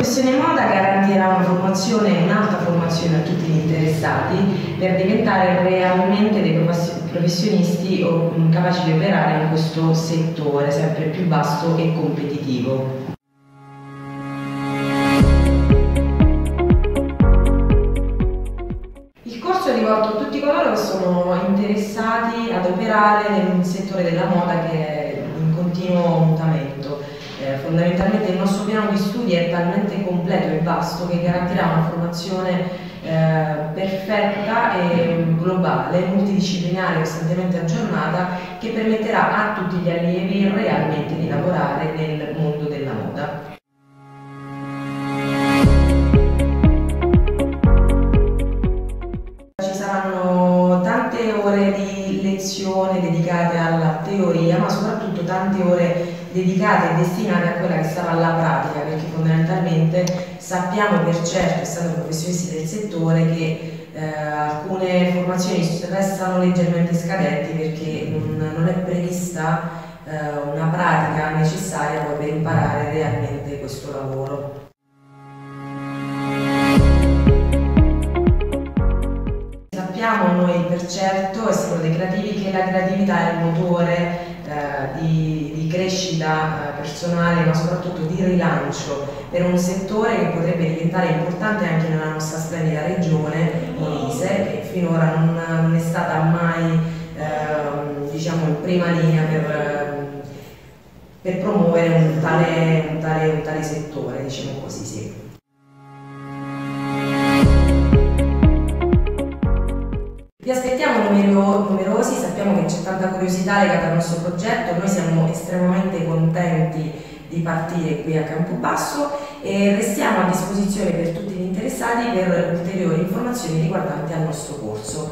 professione moda garantirà una formazione, un'alta formazione a tutti gli interessati per diventare realmente dei professionisti capaci di operare in questo settore sempre più vasto e competitivo. Il corso è rivolto a tutti coloro che sono interessati ad operare nel settore della moda che è in continuo mutamento. Eh, fondamentalmente il nostro piano di studi è talmente completo e vasto che garantirà una formazione eh, perfetta e globale, multidisciplinare, costantemente aggiornata, che permetterà a tutti gli allievi realmente di lavorare nel mondo della moda. Ci saranno tante ore di lezione dedicate alla teoria, ma soprattutto tante ore dedicate e destinate a quella che sarà la pratica, perché fondamentalmente sappiamo per certo, essendo professionisti del settore, che eh, alcune formazioni restano leggermente scadenti perché non, non è prevista eh, una pratica necessaria per imparare realmente questo lavoro. Sappiamo noi per certo, essendo dei creativi, che la creatività è il motore eh, di, di, crescita eh, personale ma soprattutto di rilancio per un settore che potrebbe diventare importante anche nella nostra splendida regione, Molise, che finora non, è stata mai eh, diciamo, in prima linea per, per promuovere un tale, un, tale, un tale, settore, diciamo così. Sì. Vi aspettiamo numerosi, sappiamo che c'è tanta curiosità legata al nostro progetto, noi siamo estremamente contenti di partire qui a Campobasso e restiamo a disposizione per tutti gli interessati per ulteriori informazioni riguardanti al nostro corso.